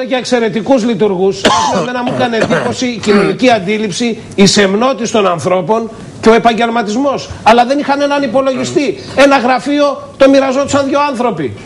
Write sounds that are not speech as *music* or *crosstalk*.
για εξαιρετικούς λειτουργούς. *coughs* να μου έκανε εντύπωση η κοινωνική αντίληψη, η σεμνότη των ανθρώπων και ο επαγγελματισμός. Αλλά δεν είχαν έναν υπολογιστή. Ένα γραφείο το μοιραζόντουσαν δύο άνθρωποι.